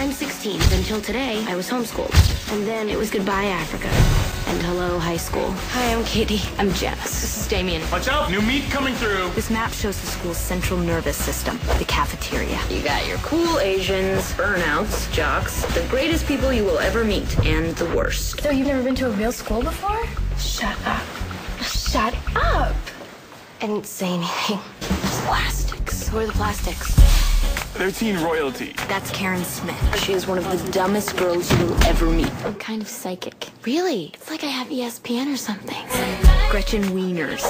I'm 16. Until today, I was homeschooled. And then it was goodbye, Africa. And hello, high school. Hi, I'm Cady. I'm Janice. This is Damian. Watch out, new meat coming through. This map shows the school's central nervous system, the cafeteria. You got your cool Asians, burnouts, jocks, the greatest people you will ever meet, and the worst. So you've never been to a real school before? Shut up. Shut up. I didn't say anything. Plastics. Who are the plastics? They're teen royalty. That's Karen Smith. She is one of the dumbest girls you will ever meet. I'm kind of psychic. Really? It's like I have ESPN or something. Gretchen Wieners.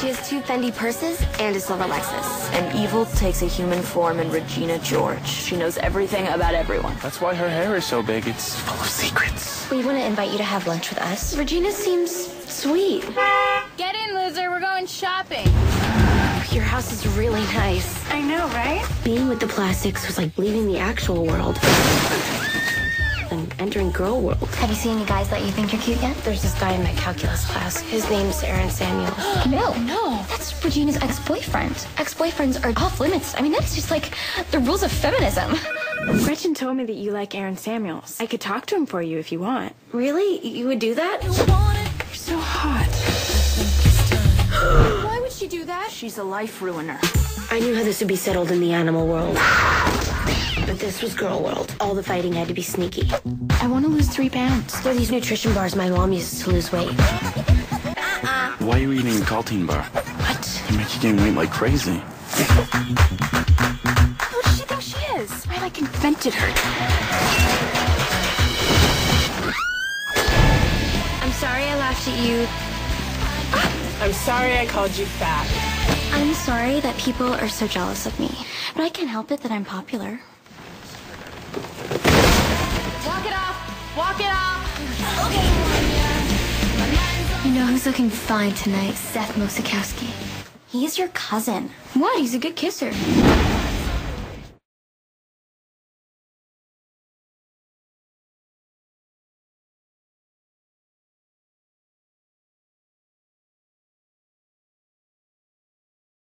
She has two Fendi purses and a silver Lexus. And evil takes a human form in Regina George. She knows everything about everyone. That's why her hair is so big. It's full of secrets. We want to invite you to have lunch with us. Regina seems sweet. Get in, loser. We're going shopping. Your house is really nice. I know, right? Being with the plastics was like leaving the actual world and entering girl world. Have you seen any guys that you think are cute yet? There's this guy in my calculus class. His name's Aaron Samuels. No, no. That's Regina's ex-boyfriend. Ex-boyfriends are off limits. I mean, that's just like the rules of feminism. Gretchen told me that you like Aaron Samuels. I could talk to him for you if you want. Really? You would do that? You're so hot. Why would she do that? She's a life ruiner. I knew how this would be settled in the animal world. But this was girl world. All the fighting had to be sneaky. I want to lose three pounds. They're these nutrition bars my mom uses to lose weight. Uh-uh. Why are you eating a Kälteen bar? What? They make you gain weight like crazy. Who does she think she is? I like invented her. I'm sorry I laughed at you. I'm sorry I called you fat. I'm sorry that people are so jealous of me. But I can't help it that I'm popular. Walk it off. Walk it off. Okay. You know who's looking fine tonight? Seth Mosakowski. He's your cousin. What? He's a good kisser.